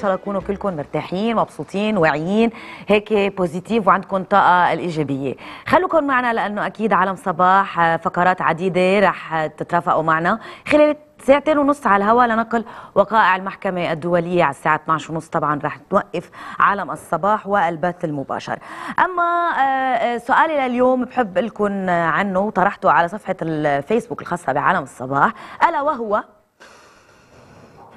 شاء الله تكونوا كلكم مرتاحين مبسوطين واعيين. هيك بوزيتيف وعندكم طاقة الإيجابية. خلوكم معنا لأنه أكيد عالم صباح آه، فقرات عديدة رح تترافقوا معنا. خلال ساعتين ونص على الهواء لنقل وقائع المحكمة الدولية على الساعة 12 ونص طبعا رح توقف عالم الصباح والبث المباشر. أما آه، آه، سؤالي لليوم بحب لكم عنه وطرحته على صفحة الفيسبوك الخاصة بعالم الصباح. ألا وهو؟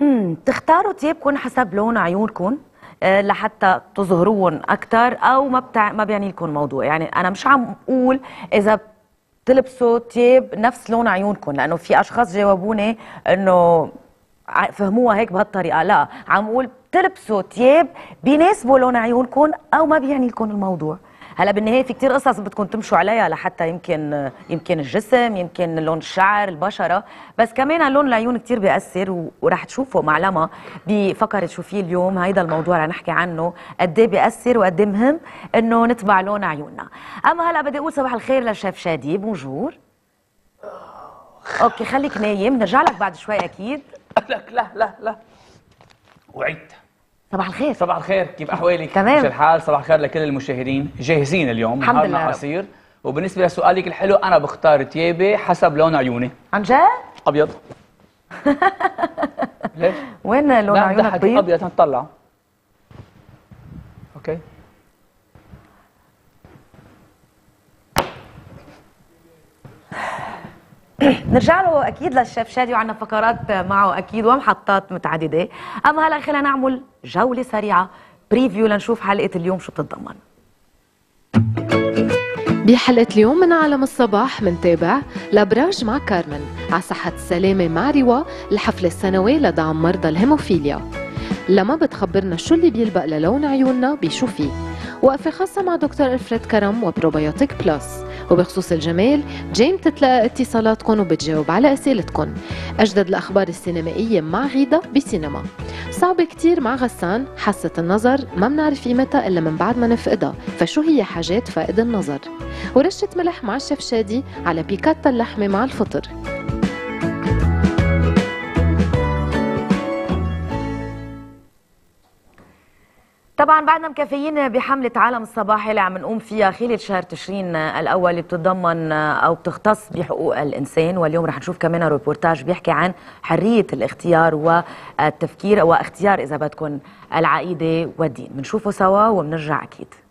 هم تختاروا تيابكم حسب لون عيونكم آه، لحتى تظهروهم أكثر أو ما بتع... ما بيعني لكم الموضوع. يعني أنا مش عم أقول إذا تلبسوا تياب نفس لون عيونكم لأنه في أشخاص جاوبوني إنه فهموها هيك بهالطريقة. لا عم أقول تلبسوا تياب بيناسبوا لون عيونكم أو ما بيعني لكم الموضوع. هلا بالنهاية في كتير قصص بدكم تمشوا عليها لحتى يمكن يمكن الجسم يمكن لون الشعر البشرة. بس كمان لون العيون كتير بيأثر و- ورح تشوفوا معلمه بفقره شو في اليوم. هيدا الموضوع رح نحكي عنه. قد إيه بيأثر وقد إيه مهم إنه نتبع لون عيوننا. أما هلا بدي أقول صباح الخير للشيف شادي. bonjour. okay خليك نايم. نرجع لك بعد شوي أكيد. لك لا لا لا. وعدت صباح الخير. صباح الخير. كيف أحوالك؟ تمام. مشي الحال؟ صباح الخير لكل المشاهدين. جاهزين اليوم. الحمد لله. قصير. وبالنسبة لسؤالك الحلو أنا بختار تيابي حسب لون عيوني. عن جد؟ أبيض. ليش؟ وين لون عيونك بيض؟ أبيض نطلع أوكي نرجع له أكيد للشيف شادي وعندنا فقرات معه أكيد ومحطات متعددة. أما هلا خلينا نعمل جولة سريعة preview لنشوف حلقة اليوم شو بتتضمن. بحلقة اليوم من عالم الصباح منتابع لابراج مع كارمن على صحة السلامة مع روا الحفل السنوي لدعم مرضى الهيموفيليا. لما بتخبرنا شو اللي بيلبق للون عيوننا بشو فيه وقفة خاصة مع دكتور ألفريد كرم و Probiotic Plus وبخصوص الجمال جيم تتلقى اتصالاتكم وبتجاوب على أسئلتكم أجدد الأخبار السينمائية مع غيدا بسينما. صعب كتير مع غسان حاسة النظر ما بنعرف قيمتها إلا من بعد ما نفقدها. فشو هي حاجات فائد النظر؟ ورشة ملح مع الشيف شادي على بيكاتا اللحمة مع الفطر. طبعا بعدنا مكافيين بحملة عالم الصباح اللي عم نقوم فيها خلال شهر تشرين الأول اللي بتتضمن أو بتختص بحقوق الإنسان واليوم رح نشوف كمان روبورتاج بيحكي عن حرية الاختيار والتفكير واختيار إذا بدكم العقيدة والدين. بنشوفه سوا وبنرجع أكيد.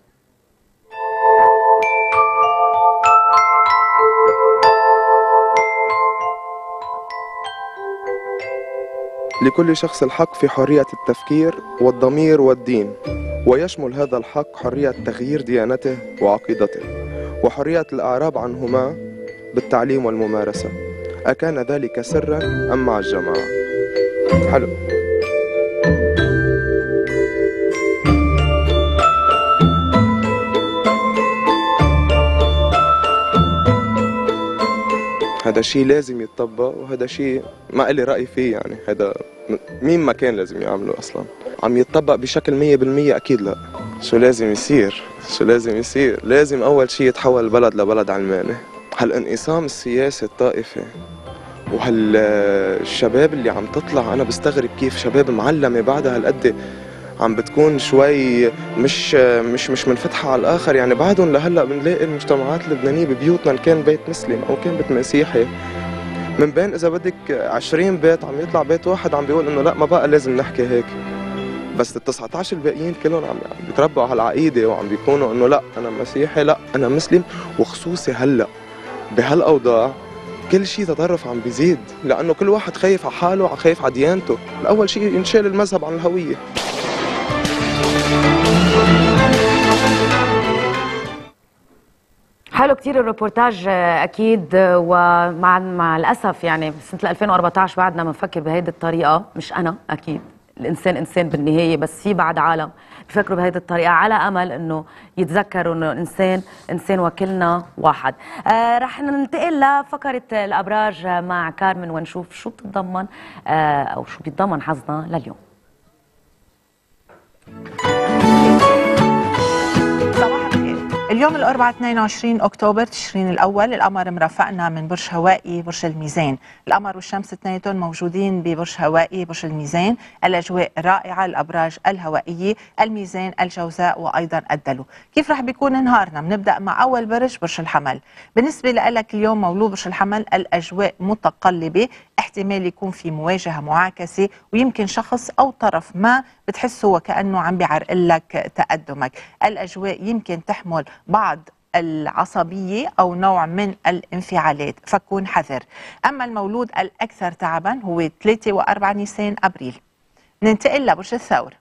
لكل شخص الحق في حرية التفكير والضمير والدين ويشمل هذا الحق حرية تغيير ديانته وعقيدته وحرية الإعراب عنهما بالتعليم والممارسة. أكان ذلك سرا أم مع الجماعة؟ حلو. هذا شيء لازم يتطبق وهذا شيء ما إلي رأي فيه يعني هذا مين ما كان لازم يعمله أصلا؟ عم يتطبق بشكل مية بالمية أكيد لا. شو لازم يصير؟ شو لازم يصير؟ لازم أول شيء يتحول البلد لبلد علماني. هالانقسام السياسي الطائفي وهالشباب اللي عم تطلع أنا بستغرب كيف شباب معلمة بعدها هالقد عم بتكون شوي مش مش مش منفتحة على الآخر. يعني بعدهم لهلأ بنلاقي المجتمعات اللبنانية ببيوتنا إن كان بيت مسلم أو كان بيت مسيحي. من بين إذا بدك 20 بيت عم يطلع بيت واحد عم بيقول إنه لا ما بقى لازم نحكي هيك. بس ال 19 الباقيين كلهم عم بيتربوا على العقيدة وعم بيكونوا إنه لا أنا مسيحي لا أنا مسلم. وخصوصي هلأ بهالأوضاع كل شيء تطرف عم بيزيد لأنه كل واحد خايف على حاله خايف على ديانته. الأول شيء ينشال المذهب عن الهوية. حلو كتير الروبورتاج آه، أكيد آه، ومع مع الأسف يعني سنة 2014 بعدنا بنفكر بهيدي الطريقة مش أنا أكيد. الإنسان إنسان بالنهاية بس في بعد عالم بفكروا بهيدي الطريقة على أمل إنه يتذكروا إنه الانسان إنسان وكلنا واحد. آه رح ننتقل لفقرة الأبراج مع كارمن ونشوف شو بتتضمن آه أو شو بيتضمن حظنا لليوم. اليوم الأربعاء 22 أكتوبر تشرين الأول القمر مرافقنا من برج هوائي برج الميزان. القمر والشمس اثنيناتهم موجودين ببرج هوائي برج الميزان. الأجواء رائعة الأبراج الهوائية الميزان الجوزاء وأيضا الدلو. كيف رح بيكون نهارنا؟ بنبدأ مع أول برج برج الحمل. بالنسبة لك اليوم مولود برج الحمل الأجواء متقلبة احتمال يكون في مواجهة معاكسة ويمكن شخص أو طرف ما بتحسه وكأنه عم بيعرقل لك تقدمك. الأجواء يمكن تحمل بعض العصبية أو نوع من الانفعالات فكون حذر. أما المولود الأكثر تعبا هو 3 و4 نيسان أبريل. ننتقل لبرج الثور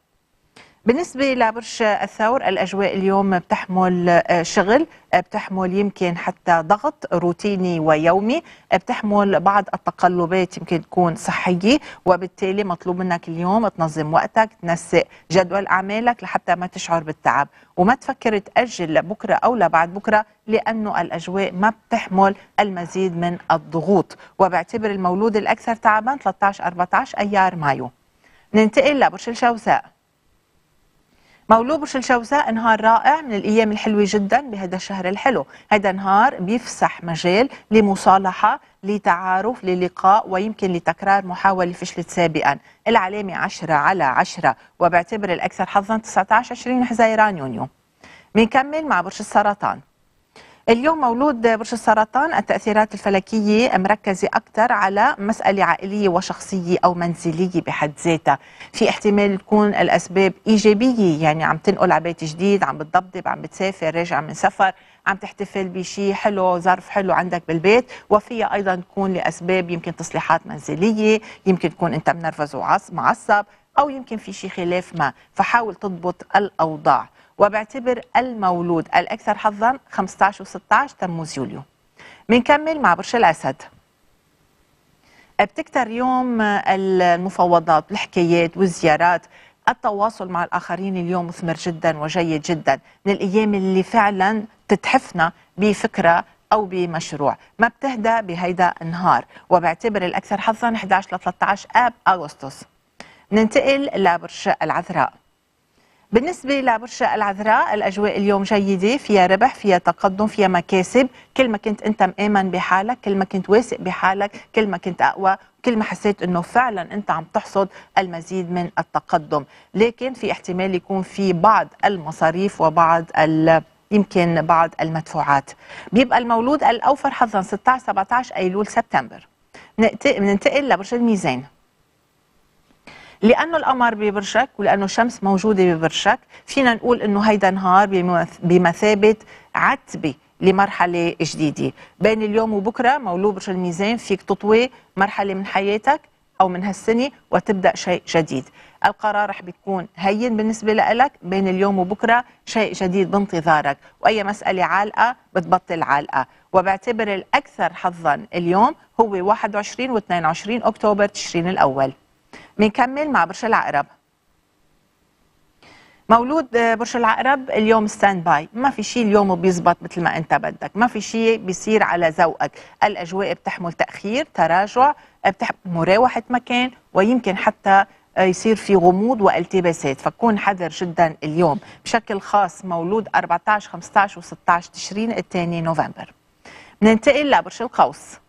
بالنسبة لبرج الثور الأجواء اليوم بتحمل آه، شغل آه، بتحمل يمكن حتى ضغط روتيني ويومي آه، بتحمل بعض التقلبات يمكن تكون صحية وبالتالي مطلوب منك اليوم تنظم وقتك تنسق جدول أعمالك لحتى ما تشعر بالتعب. وما تفكر تأجل لبكرة أو لبعد بكرة لأنه الأجواء ما بتحمل المزيد من الضغوط. وبعتبر المولود الأكثر تعبا 13-14 أيار مايو. ننتقل لبرج الجوزاء. مولود برج الجوزاء نهار رائع من الأيام الحلوة جدا بهذا الشهر الحلو. هذا نهار بيفسح مجال لمصالحة لتعارف للقاء ويمكن لتكرار محاولة فشلت سابقا. العلامة 10 على 10 وبعتبر الأكثر حظا 19 20 حزيران يونيو. بنكمل مع برج السرطان. اليوم مولود برج السرطان التأثيرات الفلكية مركزة أكثر على مسألة عائلية وشخصية أو منزلية بحد ذاتها. في احتمال تكون الأسباب إيجابية يعني عم تنقل على بيت جديد عم بتضبضب عم بتسافر راجع من سفر عم تحتفل بشيء حلو ظرف حلو عندك بالبيت وفيها أيضا تكون لأسباب يمكن تصليحات منزلية يمكن تكون أنت منرفز ومعصب أو يمكن في شيء خلاف ما. فحاول تضبط الأوضاع. وبعتبر المولود الأكثر حظا 15 و16 تموز يوليو. بنكمل مع برج الأسد. بتكتر يوم المفاوضات الحكايات والزيارات التواصل مع الآخرين اليوم مثمر جدا وجيد جدا. من الأيام اللي فعلا تتحفنا بفكرة أو بمشروع. ما بتهدى بهيدا النهار. وبعتبر الأكثر حظا 11 ل 13 آب أغسطس. ننتقل لبرج العذراء. بالنسبة لبرج العذراء الأجواء اليوم جيدة فيها ربح فيها تقدم فيها مكاسب. كل ما كنت أنت مآمن بحالك كل ما كنت واثق بحالك كل ما كنت أقوى كل ما حسيت أنه فعلا أنت عم تحصد المزيد من التقدم. لكن في احتمال يكون في بعض المصاريف وبعض يمكن بعض المدفوعات. بيبقى المولود الأوفر حظا 16 17 أيلول سبتمبر. ننتقل لبرج الميزان. لأنه القمر ببرجك ولأنه الشمس موجودة ببرجك فينا نقول إنه هيدا نهار بمثابة عتبة لمرحلة جديدة. بين اليوم وبكرة مولود برج الميزان فيك تطوي مرحلة من حياتك أو من هالسنة وتبدأ شيء جديد. القرار رح بيكون هين بالنسبة لك بين اليوم وبكرة شيء جديد بانتظارك. وأي مسألة عالقة بتبطل عالقة. وبعتبر الأكثر حظا اليوم هو 21 و 22 أكتوبر تشرين الأول. بنكمل مع برج العقرب. مولود آه، برج العقرب اليوم standby ما في شيء اليوم بيزبط مثل ما انت بدك. ما في شيء بيصير على ذوقك. الأجواء بتحمل تأخير تراجع بتحمل مراوحة مكان ويمكن حتى آه، يصير في غموض والتباسات. فكون حذر جدا اليوم. بشكل خاص مولود 14 15 و16 تشرين الثاني نوفمبر. ننتقل لبرج القوس.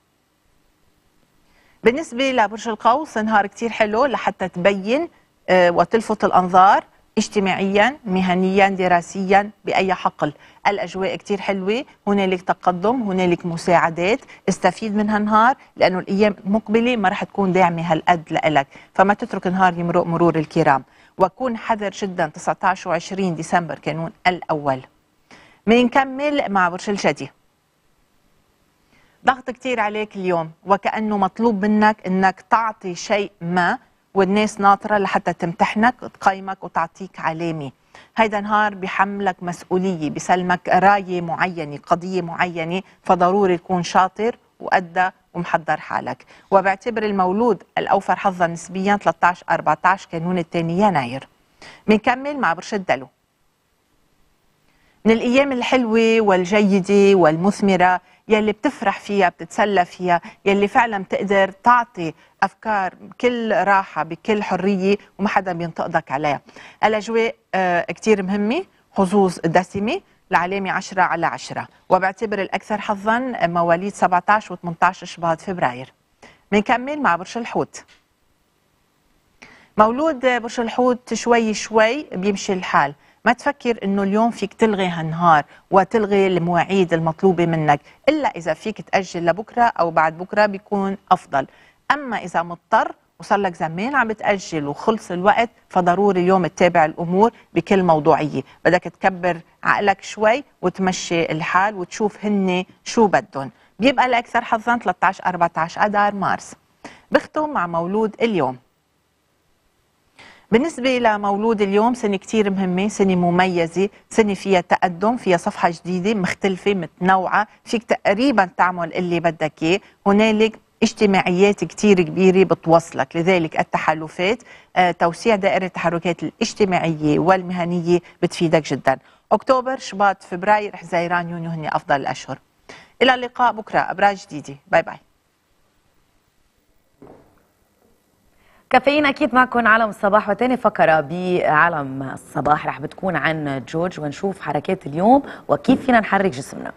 بالنسبة لبرج القوس نهار كتير حلو لحتى تبين آه، وتلفت الأنظار اجتماعيا مهنيا دراسيا بأي حقل. الأجواء كتير حلوة هنالك تقدم هنالك مساعدات استفيد من هالنهار لأنه الأيام المقبلة ما رح تكون داعمة هالقد لإلك. فما تترك نهار يمرق مرور الكرام. وكون حذر جدا 19 و20 ديسمبر كانون الأول. بنكمل مع برج الجدي. ضغط كتير عليك اليوم وكأنه مطلوب منك إنك تعطي شيء ما والناس ناطرة لحتى تمتحنك تقيمك وتعطيك علامة. هيدا نهار بحملك مسؤولية بسلمك راية معينة قضية معينة فضروري تكون شاطر وأدى ومحضر حالك. وبعتبر المولود الأوفر حظا نسبيا 13 14 كانون الثاني يناير. بنكمل مع برج الدلو من الأيام الحلوة والجيدة والمثمرة يلي بتفرح فيها بتتسلى فيها يلي فعلا بتقدر تعطي أفكار بكل راحة بكل حرية وما حدا بينتقدك عليها. الأجواء آه كثير مهمة حظوظ دسمة العلامة 10 على 10 وبعتبر الأكثر حظا مواليد 17 و 18 شباط فبراير. بنكمل مع برج الحوت. مولود برج الحوت شوي شوي بيمشي الحال. ما تفكر إنه اليوم فيك تلغي هالنهار وتلغي المواعيد المطلوبة منك إلا إذا فيك تأجل لبكرة أو بعد بكرة بيكون أفضل. أما إذا مضطر وصار لك زمان عم بتأجل وخلص الوقت فضروري اليوم تتابع الأمور بكل موضوعية. بدك تكبر عقلك شوي وتمشي الحال وتشوف هن شو بدهم. بيبقى الاكثر حظا 13 14 اذار مارس. بختم مع مولود اليوم. بالنسبة لمولود اليوم سنة كتير مهمة سنة مميزة سنة فيها تقدم فيها صفحة جديدة مختلفة متنوعة فيك تقريبا تعمل اللي بدك إياه. هنالك اجتماعيات كتير كبيرة بتوصلك لذلك التحالفات آه، توسيع دائرة التحركات الاجتماعية والمهنية بتفيدك جدا. أكتوبر شباط فبراير حزيران يونيو هن أفضل الأشهر. إلى اللقاء بكرة أبراج جديدة. bye bye. كافيين أكيد معكم عالم الصباح وتاني فقرة بعالم الصباح. رح بتكون عن جورج ونشوف حركات اليوم وكيف فينا نحرك جسمنا.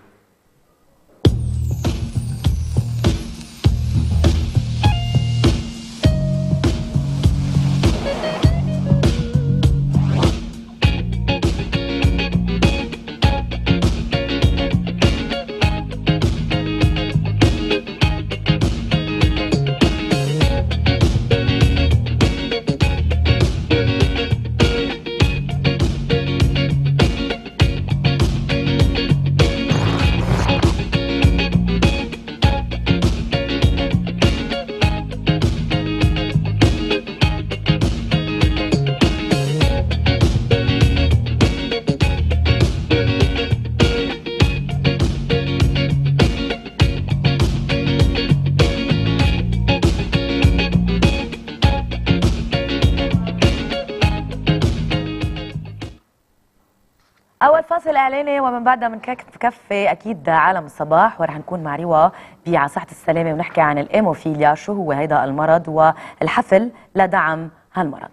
أول فاصل إعلاني ومن بعدها من كفي أكيد عالم الصباح ورح نكون مع روا بعصاحه السلامة ونحكي عن الأيموفيليا شو هو هيدا المرض والحفل لدعم هالمرض.